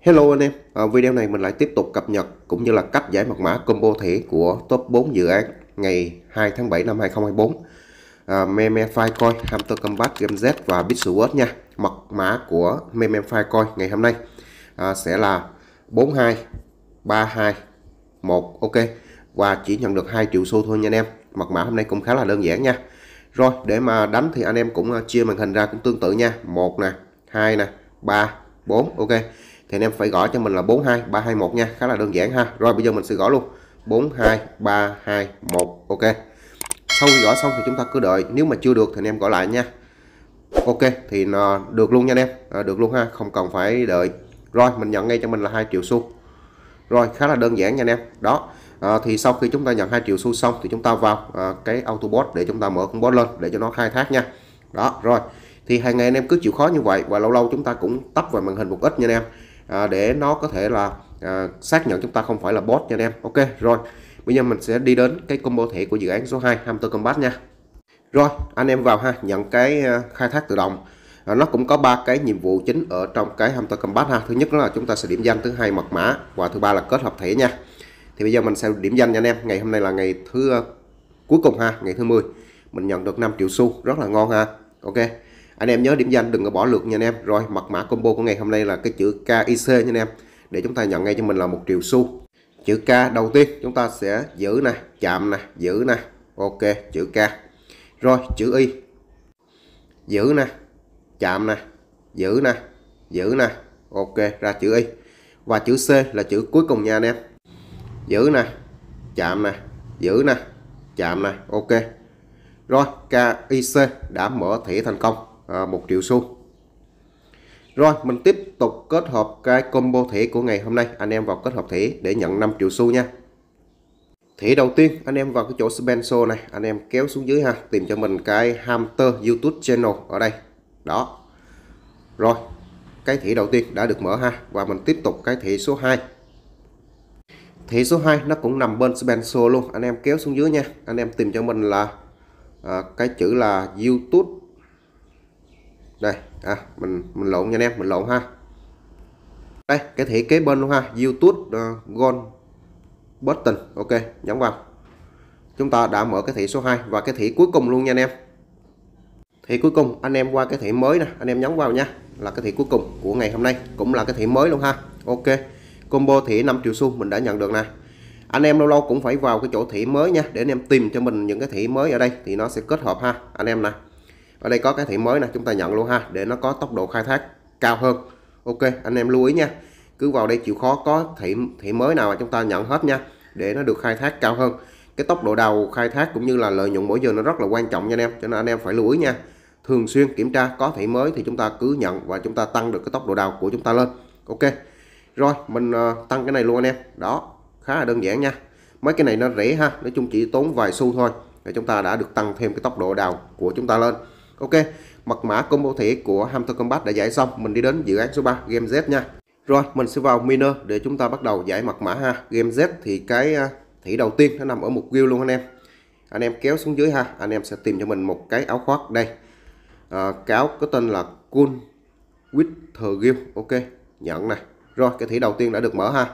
Hello anh em, ở video này mình lại tiếp tục cập nhật cũng như là cách giải mật mã combo thẻ của top 4 dự án ngày 2 tháng 7 năm 2024 à, Meme Filecoin, Hamster Combat, GameZ và Pixelworld nha. Mật mã của Meme Filecoin ngày hôm nay à, sẽ là 42 32 1 ok. Và chỉ nhận được 2 triệu xu thôi nha anh em. Mật mã hôm nay cũng khá là đơn giản nha. Rồi để mà đánh thì anh em cũng à, chia màn hình ra cũng tương tự nha. 1 nè, 2 nè, 3, 4 ok thì anh em phải gõ cho mình là 42 321 nha khá là đơn giản ha. Rồi bây giờ mình sẽ gõ luôn. 42 321 ok. Sau khi gõ xong thì chúng ta cứ đợi. Nếu mà chưa được thì anh em gõ lại nha. Ok thì nó được luôn nha anh em. À, được luôn ha không cần phải đợi. Rồi mình nhận ngay cho mình là hai triệu xu. Rồi khá là đơn giản nha anh em. Đó à, thì sau khi chúng ta nhận hai triệu xu xong thì chúng ta vào à, cái autobot để chúng ta mở con bot lên để cho nó khai thác nha. Đó rồi. Thì hàng ngày anh em cứ chịu khó như vậy và lâu lâu chúng ta cũng tấp vào màn hình một ít nha anh em à, để nó có thể là à, xác nhận chúng ta không phải là bot nha anh em. Ok rồi. Bây giờ mình sẽ đi đến cái combo thẻ của dự án số 2 Hamster Combat nha. Rồi anh em vào ha nhận cái à, khai thác tự động. À, nó cũng có ba cái nhiệm vụ chính ở trong cái Hamster Combat ha. Thứ nhất là chúng ta sẽ điểm danh thứ hai mật mã và thứ ba là kết hợp thẻ nha. Thì bây giờ mình sẽ điểm danh nha anh em. Ngày hôm nay là ngày thứ uh, cuối cùng ha ngày thứ 10 mình nhận được 5 triệu xu rất là ngon ha. Ok anh em nhớ điểm danh, đừng có bỏ lượt nha anh em. Rồi, mật mã combo của ngày hôm nay là cái chữ KIC nha anh em. Để chúng ta nhận ngay cho mình là một triệu xu. Chữ K đầu tiên, chúng ta sẽ giữ nè, chạm nè, giữ nè. Ok, chữ K. Rồi, chữ Y. Giữ nè, chạm nè, giữ nè giữ nè. Ok, ra chữ Y. Và chữ C là chữ cuối cùng nha anh em. Giữ nè, chạm nè, giữ nè, chạm nè. Ok. Rồi KIC đã mở thẻ thành công. À, một 1 triệu xu. Rồi mình tiếp tục kết hợp cái combo thẻ của ngày hôm nay. Anh em vào kết hợp thẻ để nhận 5 triệu xu nha. Thẻ đầu tiên anh em vào cái chỗ Spencer này. Anh em kéo xuống dưới ha tìm cho mình cái Hamster YouTube channel ở đây. Đó. Rồi cái thẻ đầu tiên đã được mở ha và mình tiếp tục cái thẻ số 2 thẻ số 2 nó cũng nằm bên Spencer luôn. Anh em kéo xuống dưới nha. Anh em tìm cho mình là à, cái chữ là YouTube đây à mình mình lộn nha anh em mình lộn ha. Đây cái thẻ kế bên luôn ha YouTube ờ, uh, Gold Button ok nhấn vào. Chúng ta đã mở cái thẻ số 2 và cái thẻ cuối cùng luôn nha anh em. Thì cuối cùng anh em qua cái thẻ mới nè anh em nhấn vào nha là cái thẻ cuối cùng của ngày hôm nay cũng là cái thẻ mới luôn ha ok. Combo thẻ 5 triệu xu mình đã nhận được nè. Anh em lâu lâu cũng phải vào cái chỗ thẻ mới nha để anh em tìm cho mình những cái thẻ mới ở đây thì nó sẽ kết hợp ha anh em nè ở đây có cái thẻ mới này chúng ta nhận luôn ha để nó có tốc độ khai thác cao hơn. Ok anh em lưu ý nha cứ vào đây chịu khó có thẻ thẻ mới nào mà chúng ta nhận hết nha để nó được khai thác cao hơn. Cái tốc độ đầu khai thác cũng như là lợi nhuận mỗi giờ nó rất là quan trọng nha anh em cho nên anh em phải lưu ý nha. Thường xuyên kiểm tra có thẻ mới thì chúng ta cứ nhận và chúng ta tăng được cái tốc độ đầu của chúng ta lên. Ok rồi mình uh, tăng cái này luôn anh em. Đó khá là đơn giản nha. Mấy cái này nó rẻ ha nói chung chỉ tốn vài xu thôi để chúng ta đã được tăng thêm cái tốc độ đào của chúng ta lên. Ok, mật mã combo thẻ của Hamster Combat đã giải xong, mình đi đến dự án số 3 Game Z nha. Rồi, mình sẽ vào Miner để chúng ta bắt đầu giải mật mã ha. Game Z thì cái à, thẻ đầu tiên nó nằm ở một guild luôn anh em. Anh em kéo xuống dưới ha, anh em sẽ tìm cho mình một cái áo khoác đây. À, cái áo có tên là Cool with the Guild. Ok, nhận này. Rồi, cái thẻ đầu tiên đã được mở ha.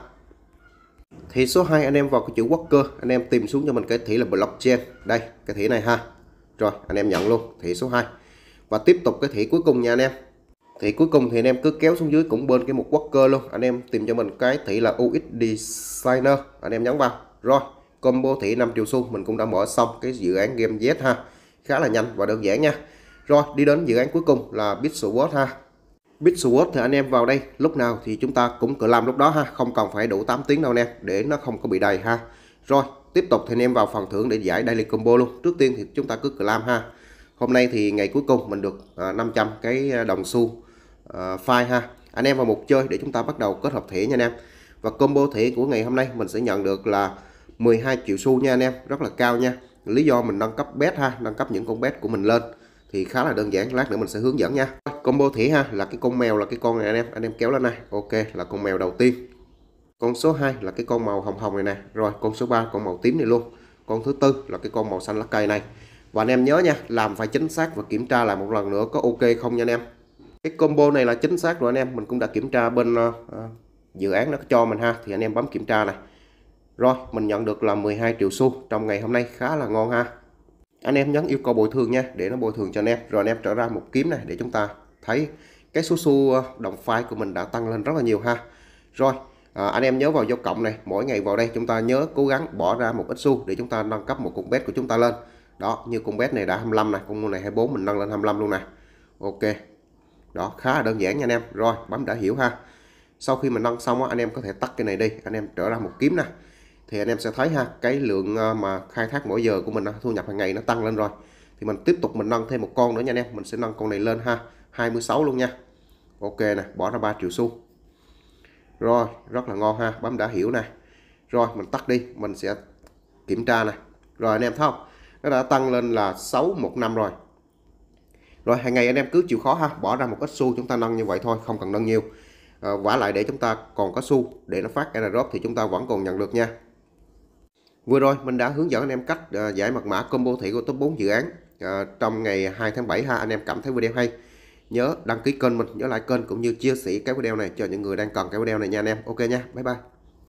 Thẻ số 2 anh em vào cái chữ Worker, anh em tìm xuống cho mình cái thẻ là Blockchain. Đây, cái thẻ này ha. Rồi, anh em nhận luôn thẻ số 2 Và tiếp tục cái thẻ cuối cùng nha anh em. Thẻ cuối cùng thì anh em cứ kéo xuống dưới cũng bên cái mục worker luôn. Anh em tìm cho mình cái thẻ là UX Designer. Anh em nhấn vào. Rồi, combo thẻ 5 triệu xu. Mình cũng đã mở xong cái dự án game Z ha. Khá là nhanh và đơn giản nha. Rồi, đi đến dự án cuối cùng là Pixelworld ha. Pixelworld thì anh em vào đây, lúc nào thì chúng ta cũng cứ làm lúc đó ha. Không cần phải đủ 8 tiếng đâu anh em, để nó không có bị đầy ha. Rồi tiếp tục thì anh em vào phần thưởng để giải daily combo luôn. Trước tiên thì chúng ta cứ làm ha. Hôm nay thì ngày cuối cùng mình được à, 500 cái đồng xu à, file ha. Anh em vào một chơi để chúng ta bắt đầu kết hợp thẻ nha anh em. Và combo thẻ của ngày hôm nay mình sẽ nhận được là 12 triệu xu nha anh em rất là cao nha. Lý do mình nâng cấp bet ha nâng cấp những con bet của mình lên thì khá là đơn giản lát nữa mình sẽ hướng dẫn nha. Combo thẻ ha là cái con mèo là cái con này anh em. Anh em kéo lên này. Ok là con mèo đầu tiên con số 2 là cái con màu hồng hồng này nè. Rồi con số 3 con màu tím này luôn. Con thứ tư là cái con màu xanh lá cây này. Và anh em nhớ nha làm phải chính xác và kiểm tra lại một lần nữa có ok không nha anh em. Cái combo này là chính xác rồi anh em. Mình cũng đã kiểm tra bên uh, dự án nó cho mình ha. Thì anh em bấm kiểm tra này. Rồi mình nhận được là 12 triệu xu. Trong ngày hôm nay khá là ngon ha. Anh em nhấn yêu cầu bồi thường nha để nó bồi thường cho anh em. Rồi anh em trở ra một kiếm này để chúng ta thấy cái số xu ờ, đồng file của mình đã tăng lên rất là nhiều ha. Rồi à, anh em nhớ vào dấu cộng này mỗi ngày vào đây chúng ta nhớ cố gắng bỏ ra một ít xu để chúng ta nâng cấp một con bet của chúng ta lên. Đó như con bet này đã 25 này con này 24 mình nâng lên 25 luôn nè. Ok đó khá là đơn giản nha anh em. Rồi bấm đã hiểu ha. Sau khi mình nâng xong anh em có thể tắt cái này đi anh em trở ra một kiếm nè. Thì anh em sẽ thấy ha cái lượng ờ, mà khai thác mỗi giờ của mình thu nhập hàng ngày nó tăng lên rồi. Thì mình tiếp tục mình nâng thêm một con nữa nha anh em mình sẽ nâng con này lên ha 26 luôn nha. Ok nè bỏ ra 3 triệu xu rồi rất là ngon ha bấm đã hiểu nè. Rồi mình tắt đi mình sẽ kiểm tra này rồi anh em thấy không? Nó đã tăng lên là 615 rồi. Rồi hàng ngày anh em cứ chịu khó ha bỏ ra một ít xu chúng ta nâng như vậy thôi không cần nâng nhiều. Ờ, à, vả lại để chúng ta còn có xu để nó phát airdrop thì chúng ta vẫn còn nhận được nha. Vừa rồi mình đã hướng dẫn anh em cách à, giải mật mã combo thị của top 4 dự án. À, trong ngày 2 tháng 7 ha anh em cảm thấy video hay nhớ đăng ký kênh mình, nhớ lại kênh cũng như chia sẻ cái video này cho những người đang cần cái video này nha anh em. Ok nha, bye bye.